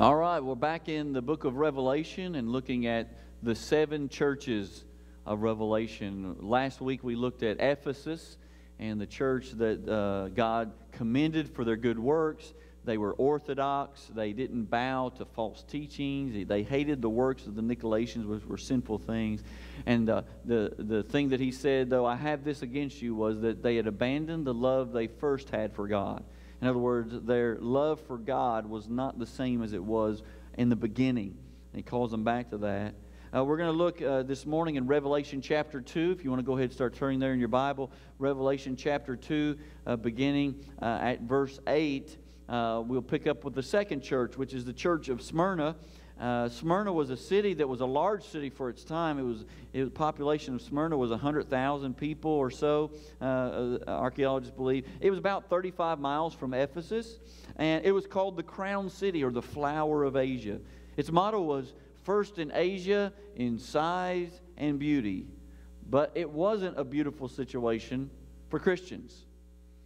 All right, we're back in the book of Revelation and looking at the seven churches of Revelation. Last week we looked at Ephesus and the church that uh, God commended for their good works. They were orthodox. They didn't bow to false teachings. They hated the works of the Nicolaitans, which were sinful things. And uh, the, the thing that he said, though, I have this against you, was that they had abandoned the love they first had for God. In other words, their love for God was not the same as it was in the beginning. And he calls them back to that. Uh, we're going to look uh, this morning in Revelation chapter 2. If you want to go ahead and start turning there in your Bible, Revelation chapter 2, uh, beginning uh, at verse 8. Uh, we'll pick up with the second church, which is the church of Smyrna. Uh, Smyrna was a city that was a large city for its time. It was, it, the population of Smyrna was 100,000 people or so, uh, uh, archaeologists believe. It was about 35 miles from Ephesus, and it was called the crown city or the flower of Asia. Its motto was first in Asia in size and beauty. But it wasn't a beautiful situation for Christians.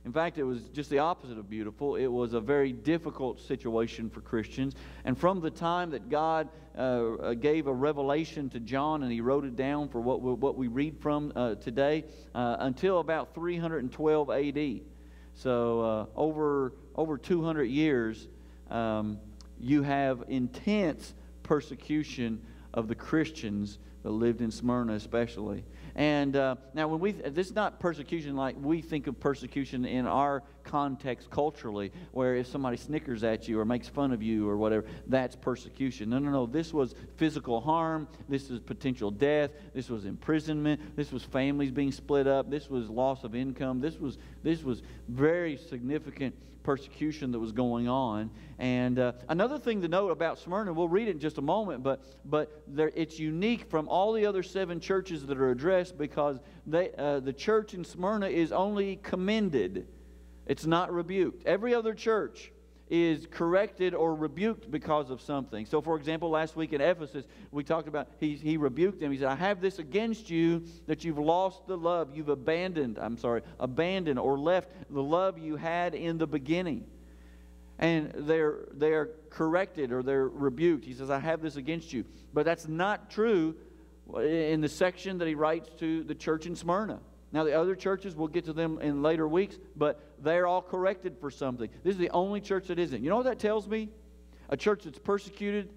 In fact, it was just the opposite of beautiful. It was a very difficult situation for Christians. And from the time that God uh, uh gave a revelation to John and he wrote it down for what we, what we read from uh, today uh, until about 312 AD. So, uh, over, over 200 years, um, you have intense persecution of the Christians that lived in Smyrna, especially. And uh, now, when we this is not persecution like we think of persecution in our context culturally, where if somebody snickers at you or makes fun of you or whatever, that's persecution. No, no, no. This was physical harm. This is potential death. This was imprisonment. This was families being split up. This was loss of income. This was this was very significant persecution that was going on. And uh, another thing to note about Smyrna, we'll read it in just a moment, but, but there, it's unique from all the other seven churches that are addressed because they, uh, the church in Smyrna is only commended, it's not rebuked. Every other church is corrected or rebuked because of something. So, for example, last week in Ephesus, we talked about he, he rebuked them. He said, I have this against you that you've lost the love. You've abandoned, I'm sorry, abandoned or left the love you had in the beginning. And they're, they're corrected or they're rebuked. He says, I have this against you. But that's not true in the section that he writes to the church in Smyrna. Now, the other churches, we'll get to them in later weeks, but they're all corrected for something. This is the only church that isn't. You know what that tells me? A church that's persecuted,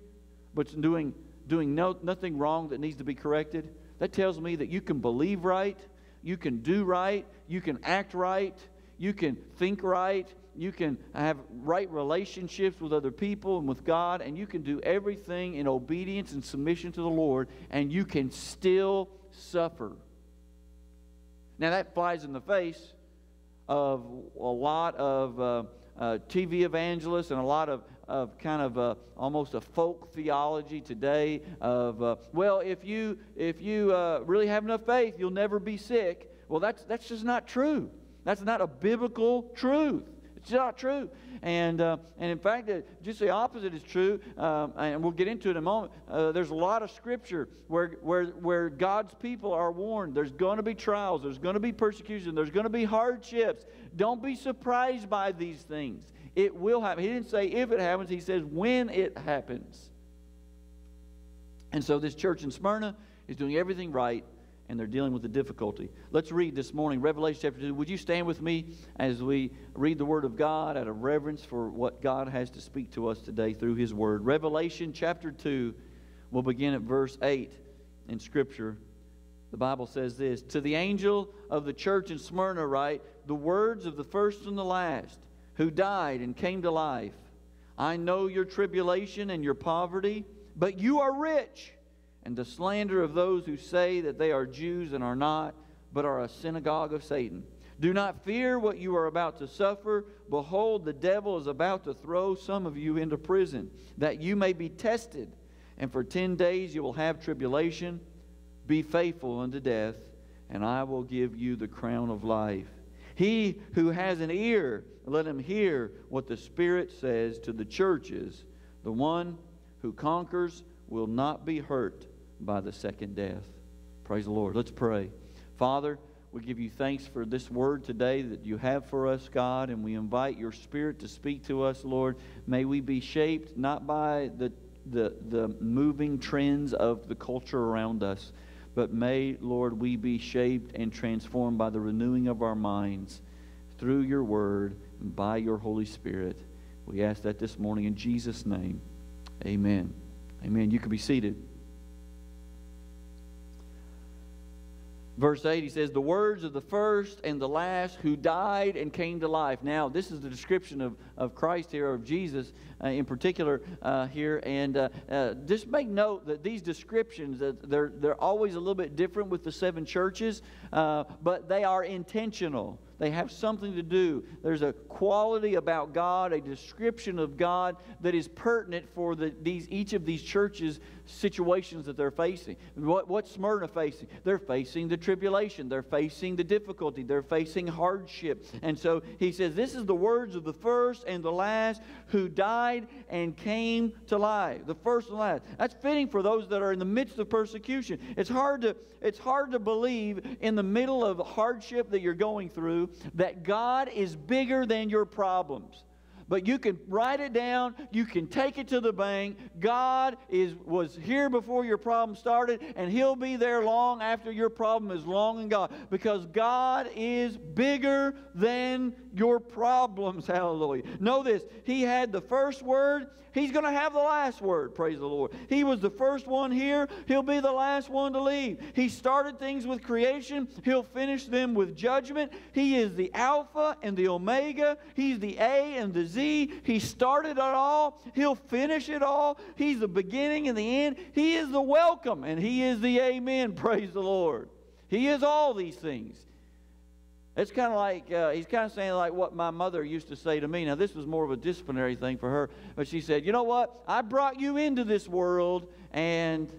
but doing, doing no, nothing wrong that needs to be corrected. That tells me that you can believe right, you can do right, you can act right, you can think right, you can have right relationships with other people and with God, and you can do everything in obedience and submission to the Lord, and you can still suffer. Now, that flies in the face of a lot of uh, uh, TV evangelists and a lot of, of kind of uh, almost a folk theology today of, uh, well, if you, if you uh, really have enough faith, you'll never be sick. Well, that's, that's just not true. That's not a biblical truth. It's not true. And, uh, and in fact, uh, just the opposite is true. Um, and we'll get into it in a moment. Uh, there's a lot of scripture where, where, where God's people are warned there's going to be trials, there's going to be persecution, there's going to be hardships. Don't be surprised by these things. It will happen. He didn't say if it happens, he says when it happens. And so this church in Smyrna is doing everything right and they're dealing with the difficulty. Let's read this morning, Revelation chapter 2. Would you stand with me as we read the Word of God out of reverence for what God has to speak to us today through His Word? Revelation chapter 2, we'll begin at verse 8 in Scripture. The Bible says this To the angel of the church in Smyrna, write the words of the first and the last, who died and came to life. I know your tribulation and your poverty, but you are rich and the slander of those who say that they are Jews and are not, but are a synagogue of Satan. Do not fear what you are about to suffer. Behold, the devil is about to throw some of you into prison, that you may be tested. And for ten days you will have tribulation. Be faithful unto death, and I will give you the crown of life. He who has an ear, let him hear what the Spirit says to the churches. The one who conquers will not be hurt by the second death. Praise the Lord. Let's pray. Father, We give you thanks for this word today that you have for us, God, and we invite your Spirit to speak to us, Lord. May we be shaped not by the, the, the moving trends of the culture around us, but may, Lord, we be shaped and transformed by the renewing of our minds through your word and by your Holy Spirit. We ask that this morning in Jesus' name. Amen. Amen. You can be seated. Verse 8, he says, The words of the first and the last who died and came to life. Now, this is the description of, of Christ here, of Jesus uh, in particular uh, here. And uh, uh just make note that these descriptions, they're, they're always a little bit different with the seven churches, uh, but they are intentional. They have something to do. There's a quality about God, a description of God that is pertinent for the, these, each of these churches' situations that they're facing. What, what's Smyrna facing? They're facing the tribulation. They're facing the difficulty. They're facing hardship. And so he says, This is the words of the first and the last who died and came to life. The first and last. That's fitting for those that are in the midst of persecution. It's hard to, it's hard to believe in the middle of hardship that you're going through that God is bigger than your problems but you can write it down. You can take it to the bank. God is, was here before your problem started, and He'll be there long after your problem is long and gone because God is bigger than your problems. Hallelujah. Know this He had the first word, He's going to have the last word. Praise the Lord. He was the first one here. He'll be the last one to leave. He started things with creation. He'll finish them with judgment. He is the Alpha and the Omega. He's the A and the Z. He started it all. He'll finish it all. He's the beginning and the end. He is the welcome and He is the Amen. Praise the Lord. He is all these things. It's kind of like, uh, he's kind of saying like what my mother used to say to me. Now, this was more of a disciplinary thing for her, but she said, You know what? I brought you into this world, and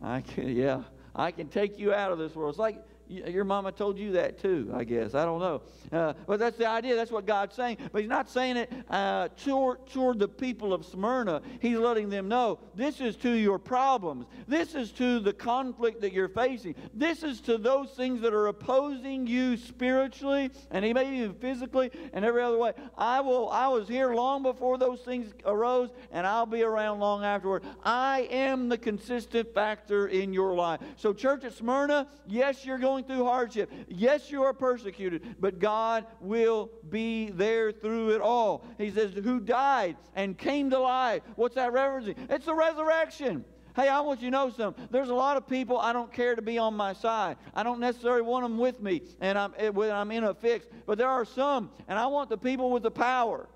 I can, yeah, I can take you out of this world. It's like, your mama told you that too, I guess. I don't know. Uh, but that's the idea. That's what God's saying. But He's not saying it uh, toward, toward the people of Smyrna. He's letting them know this is to your problems. This is to the conflict that you're facing. This is to those things that are opposing you spiritually and maybe even physically and every other way. I, will, I was here long before those things arose, and I'll be around long afterward. I am the consistent factor in your life. So, church at Smyrna, yes, you're going going through hardship. Yes, you are persecuted, but God will be there through it all. He says, Who died and came to life. What's that referencing? It's the resurrection. Hey, I want you to know something. There's a lot of people I don't care to be on my side. I don't necessarily want them with me, and I'm, eh, when I'm in a fix. But there are some, and I want the people with the power.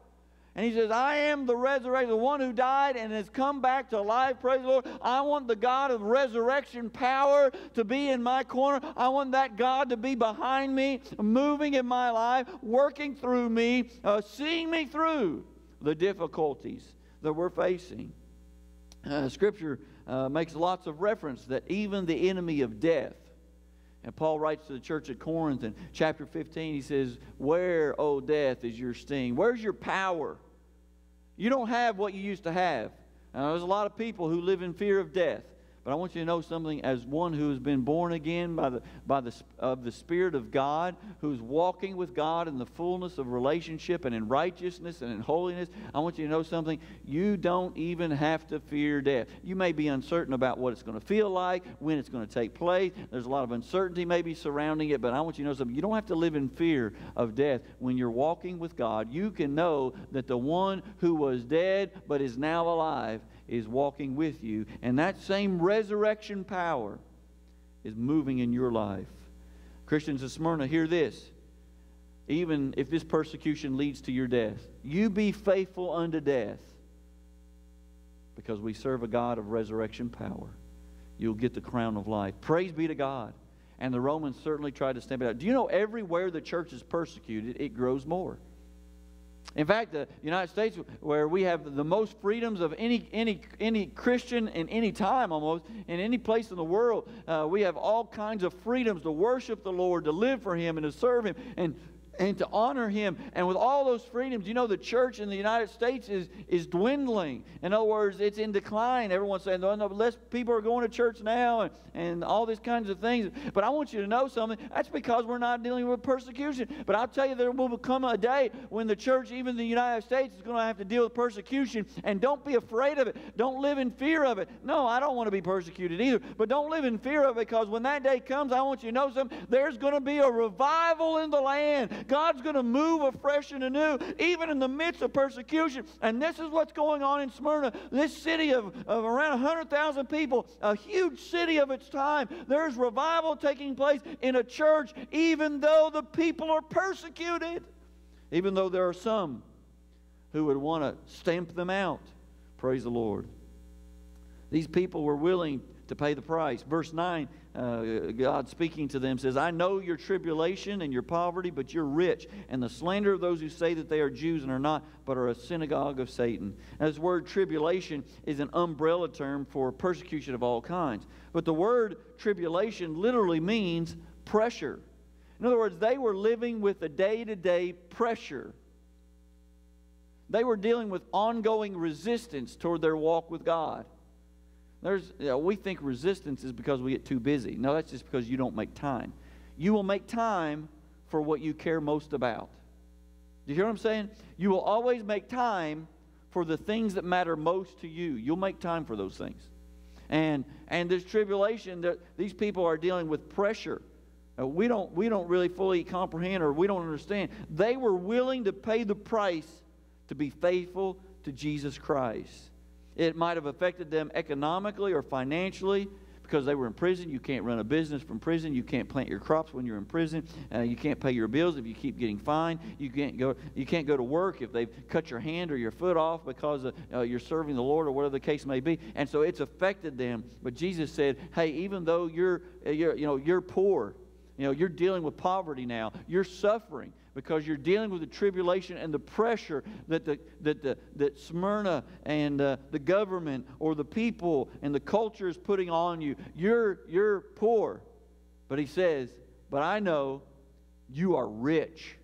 And he says, I am the resurrection, the one who died and has come back to life. Praise the Lord. I want the God of resurrection power to be in my corner. I want that God to be behind me, moving in my life, working through me, uh, seeing me through the difficulties that we're facing. Uh, scripture uh, makes lots of reference that even the enemy of death, and Paul writes to the church at Corinth in chapter 15, he says, Where, O death, is your sting? Where's your power? You don't have what you used to have. Now, there's a lot of people who live in fear of death. But I want you to know something as one who has been born again by the, by the, of the Spirit of God, who's walking with God in the fullness of relationship and in righteousness and in holiness. I want you to know something. You don't even have to fear death. You may be uncertain about what it's going to feel like, when it's going to take place. There's a lot of uncertainty maybe surrounding it, but I want you to know something. You don't have to live in fear of death. When you're walking with God, you can know that the one who was dead but is now alive is walking with you. And that same resurrection power is moving in your life. Christians of Smyrna, hear this. Even if this persecution leads to your death, you be faithful unto death because we serve a God of resurrection power. You'll get the crown of life. Praise be to God. And the Romans certainly tried to stamp it out. Do you know everywhere the church is persecuted, it grows more? In fact, the United States, where we have the most freedoms of any, any, any Christian in any time almost, in any place in the world, uh, we have all kinds of freedoms to worship the Lord, to live for Him, and to serve Him. And and to honor him. And with all those freedoms, you know, the church in the United States is, is dwindling. In other words, it's in decline. Everyone's saying, no, no, less people are going to church now and, and all these kinds of things. But I want you to know something. That's because we're not dealing with persecution. But I'll tell you, there will come a day when the church, even the United States, is going to have to deal with persecution. And don't be afraid of it. Don't live in fear of it. No, I don't want to be persecuted either. But don't live in fear of it because when that day comes, I want you to know something. There's going to be a revival in the land. God's going to move afresh and anew, even in the midst of persecution. And this is what's going on in Smyrna, this city of, of around 100,000 people, a huge city of its time. There's revival taking place in a church, even though the people are persecuted, even though there are some who would want to stamp them out. Praise the Lord. These people were willing to pay the price. Verse 9, uh, God speaking to them says, I know your tribulation and your poverty, but you're rich, and the slander of those who say that they are Jews and are not, but are a synagogue of Satan. Now, this word tribulation is an umbrella term for persecution of all kinds. But the word tribulation literally means pressure. In other words, they were living with a day to day pressure. They were dealing with ongoing resistance toward their walk with God. There's, you know, we think resistance is because we get too busy. No, that's just because you don't make time. You will make time for what you care most about. Do you hear what I'm saying? You will always make time for the things that matter most to you. You'll make time for those things. And and this tribulation that these people are dealing with pressure. Uh, we don't we don't really fully comprehend or we don't understand. They were willing to pay the price to be faithful to Jesus Christ. It might have affected them economically or financially because they were in prison. You can't run a business from prison. You can't plant your crops when you're in prison. Uh, you can't pay your bills if you keep getting fined. You can't go. You can't go to work if they've cut your hand or your foot off because uh, you're serving the Lord or whatever the case may be. And so it's affected them. But Jesus said, "Hey, even though you're, uh, you're you know, you're poor, you know, you're dealing with poverty now. You're suffering because you're dealing with the tribulation and the pressure that, the, that, the, that Smyrna and uh, the government or the people and the culture is putting on you. You're, you're poor. But he says, But I know you are rich.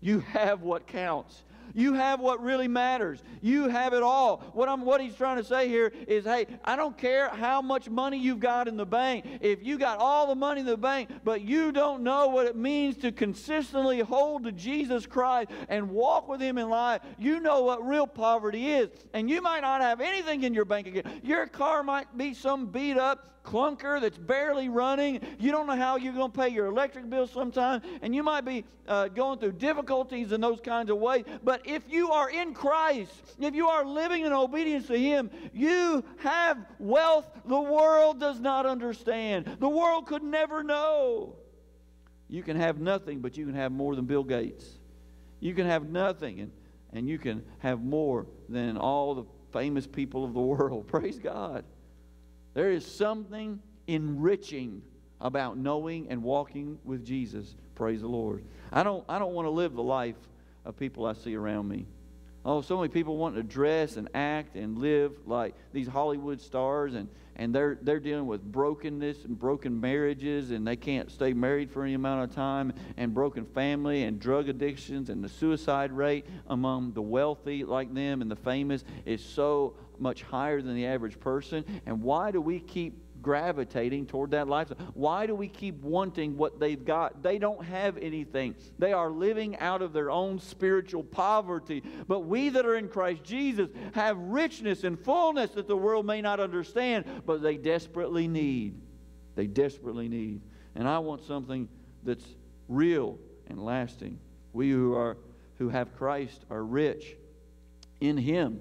You have what counts. You have what really matters. You have it all. What, I'm, what he's trying to say here is hey, I don't care how much money you've got in the bank. If you got all the money in the bank, but you don't know what it means to consistently hold to Jesus Christ and walk with him in life, you know what real poverty is. And you might not have anything in your bank account. Your car might be some beat up clunker that's barely running. You don't know how you're going to pay your electric bill sometime, and you might be uh, going through difficulties in those kinds of ways. But if you are in Christ, if you are living in obedience to Him, you have wealth the world does not understand. The world could never know. You can have nothing, but you can have more than Bill Gates. You can have nothing, and, and you can have more than all the famous people of the world. Praise God. There is something enriching about knowing and walking with Jesus. Praise the Lord. I don't, I don't want to live the life of people I see around me. Oh, so many people want to dress and act and live like these Hollywood stars, and, and they're, they're dealing with brokenness and broken marriages, and they can't stay married for any amount of time, and broken family, and drug addictions, and the suicide rate among the wealthy like them and the famous is so much higher than the average person. And why do we keep gravitating toward that lifestyle? Why do we keep wanting what they've got? They don't have anything. They are living out of their own spiritual poverty. But we that are in Christ Jesus have richness and fullness that the world may not understand, but they desperately need. They desperately need. And I want something that's real and lasting. We who are who have Christ are rich in Him.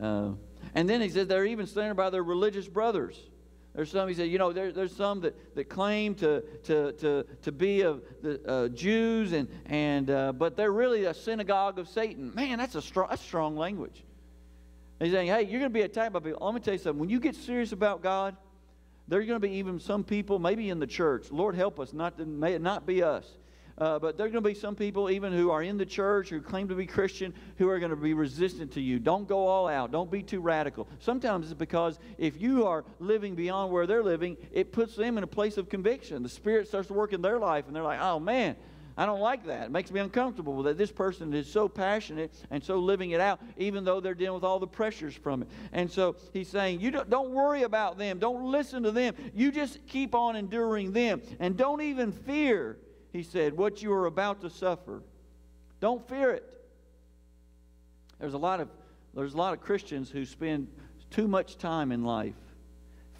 Uh, and then he says they're even slandered by their religious brothers. There's some, he said, you know, there, there's some that, that claim to, to, to, to be of the uh, Jews, and, and, uh, but they're really a synagogue of Satan. Man, that's a strong, that's strong language. he's saying, hey, you're going to be attacked by people. Let me tell you something. When you get serious about God, there's going to be even some people, maybe in the church. Lord help us, not to, may it not be us. Uh, but there are going to be some people, even who are in the church, who claim to be Christian, who are going to be resistant to you. Don't go all out. Don't be too radical. Sometimes it's because if you are living beyond where they're living, it puts them in a place of conviction. The Spirit starts to work in their life, and they're like, oh man, I don't like that. It makes me uncomfortable that this person is so passionate and so living it out, even though they're dealing with all the pressures from it. And so he's saying, you don't, don't worry about them. Don't listen to them. You just keep on enduring them. And don't even fear, he said, what you are about to suffer. Don't fear it. There's a lot of there's a lot of Christians who spend too much time in life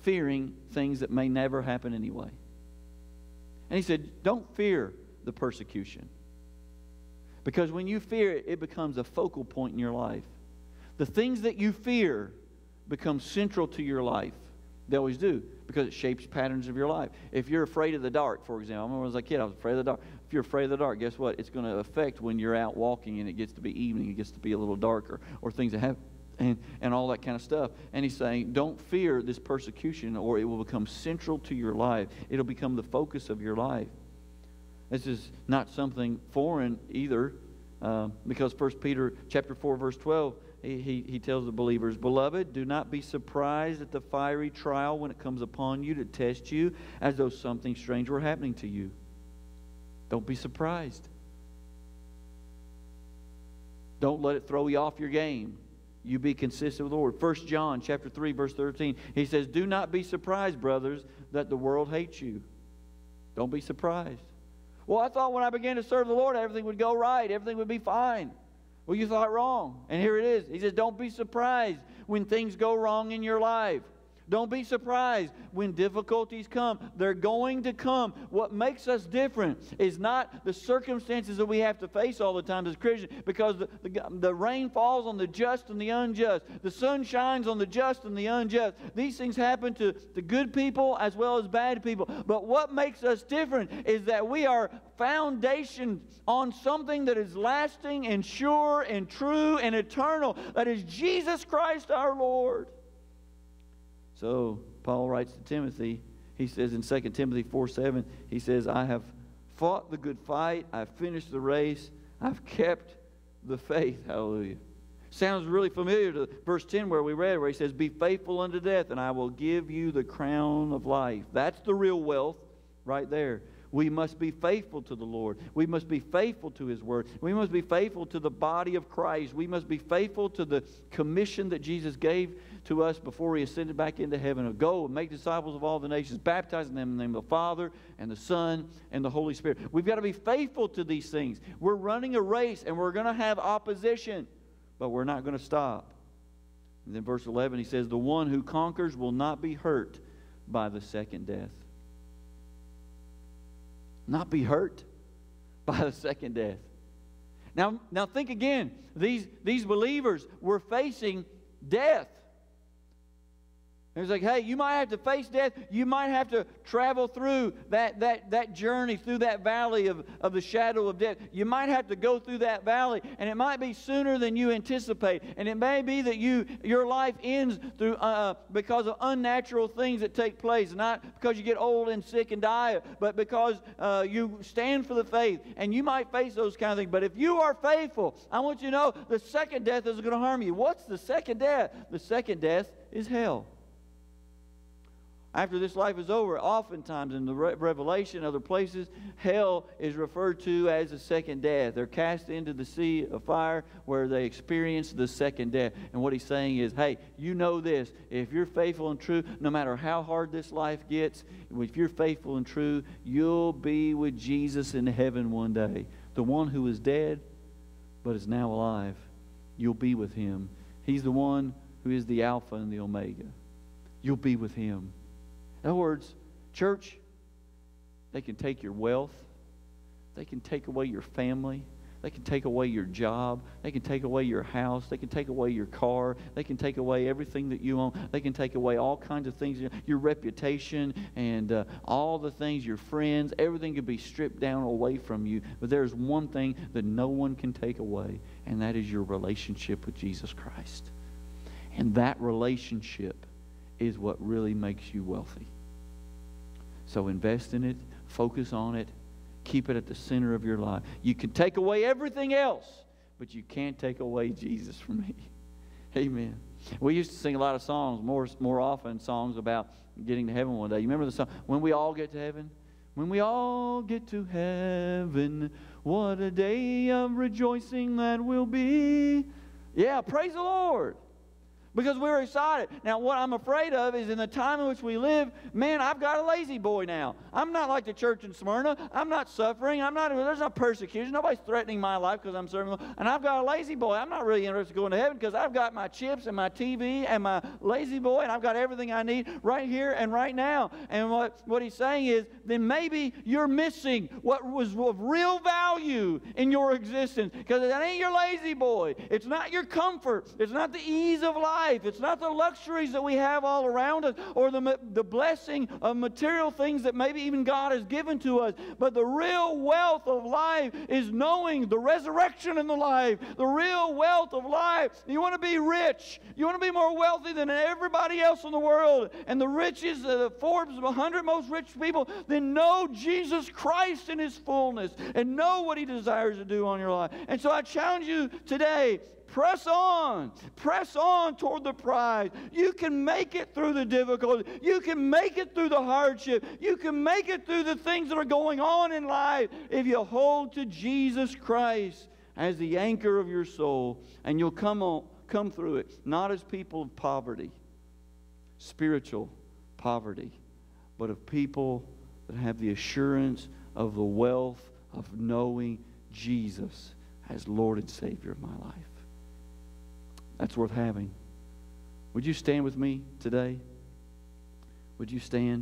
fearing things that may never happen anyway. And he said, Don't fear the persecution. Because when you fear it, it becomes a focal point in your life. The things that you fear become central to your life. They always do because it shapes patterns of your life. If you're afraid of the dark, for example, when I was a kid, I was afraid of the dark. If you're afraid of the dark, guess what? It's going to affect when you're out walking and it gets to be evening, it gets to be a little darker, or things that have and, and all that kind of stuff. And he's saying, don't fear this persecution, or it will become central to your life. It'll become the focus of your life. This is not something foreign either, uh, because 1 Peter chapter 4, verse 12, he, he, tells the believers, Beloved, do not be surprised at the fiery trial when it comes upon you to test you as though something strange were happening to you. Don't be surprised. Don't let it throw you off your game you be consistent with the Lord. 1 John chapter 3, verse 13, he says, Do not be surprised, brothers, that the world hates you. Don't be surprised. Well, I thought when I began to serve the Lord, everything would go right, everything would be fine. Well, you thought wrong. And here it is. He says, Don't be surprised when things go wrong in your life. Don't be surprised when difficulties come. They're going to come. What makes us different is not the circumstances that we have to face all the time as Christians, because the, the, the, rain falls on the just and the unjust. The sun shines on the just and the unjust. These things happen to, to good people as well as bad people. But what makes us different is that we are foundation on something that is lasting and sure and true and eternal. That is Jesus Christ our Lord. So Paul writes to Timothy, he says in 2 Timothy 4 7, he says, I have fought the good fight, I've finished the race, I've kept the faith. Hallelujah. Sounds really familiar to verse 10 where we read, where he says, Be faithful unto death, and I will give you the crown of life. That's the real wealth right there. We must be faithful to the Lord. We must be faithful to His Word. We must be faithful to the body of Christ. We must be faithful to the commission that Jesus gave to us before He ascended back into heaven go and make disciples of all the nations, baptizing them in the name of the Father and the Son and the Holy Spirit. We've got to be faithful to these things. We're running a race and we're going to have opposition, but we're not going to stop. And then verse 11, he says, The one who conquers will not be hurt by the second death not be hurt by the second death. Now, now think again. These, these believers were facing death. It was like, hey, you might have to face death. You might have to travel through that, that, that journey, through that valley of, of the shadow of death. You might have to go through that valley, and it might be sooner than you anticipate. And it may be that you your life ends through uh, because of unnatural things that take place, not because you get old and sick and die, but because uh, you stand for the faith. And you might face those kind of things. But if you are faithful, I want you to know the second death isn't going to harm you. What's the second death? The second death is hell after this life is over, oftentimes in the Re- Revelation, other places, hell is referred to as the second death. They're cast into the sea of fire where they experience the second death. And what he's saying is, hey, you know this. If you're faithful and true, no matter how hard this life gets, if you're faithful and true, you'll be with Jesus in heaven one day. The one who is dead but is now alive, you'll be with him. He's the one who is the Alpha and the Omega. You'll be with him. In other words, church, they can take your wealth, they can take away your family, they can take away your job. They can take away your house. They can take away your car. They can take away everything that you own. They can take away all kinds of things, your reputation and uh, all the things, your friends. Everything can be stripped down away from you. But there's one thing that no one can take away, and that is your relationship with Jesus Christ. And that relationship is what really makes you wealthy. So invest in it, focus on it, keep it at the center of your life. You can take away everything else, but you can't take away Jesus from me. Amen. We used to sing a lot of songs, more, more often songs about getting to heaven one day. You remember the song, When We All Get to Heaven? when we all get to heaven, what a day of rejoicing that will be. Yeah, praise the Lord because we're excited. Now, what I'm afraid of is in the time in which we live, man, I've got a La-Z-Boy now. I'm not like the church in Smyrna. I'm not suffering. I'm not, there's no persecution. Nobody's threatening my life because I'm serving. And I've got a La-Z-Boy. I'm not really interested in going to heaven because I've got my chips and my TV and my La-Z-Boy, and I've got everything I need right here and right now. And what, what he's saying is, then maybe you're missing what was of real value in your existence because that ain't your La-Z-Boy. It's not your comfort. It's not the ease of life life. It's not the luxuries that we have all around us or the, the blessing of material things that maybe even God has given to us. But the real wealth of life is knowing the resurrection in the life. The real wealth of life. You want to be rich. You want to be more wealthy than everybody else in the world. And the richest, uh, the Forbes 100 most rich people, then know Jesus Christ in his fullness and know what he desires to do on your life. And so I challenge you today Press on. Press on toward the prize. You can make it through the difficulty. You can make it through the hardship. You can make it through the things that are going on in life if you hold to Jesus Christ as the anchor of your soul. And you'll come, on, come through it, not as people of poverty, spiritual poverty, but of people that have the assurance of the wealth of knowing Jesus as Lord and Savior of my life. That's worth having. Would you stand with me today? Would you stand?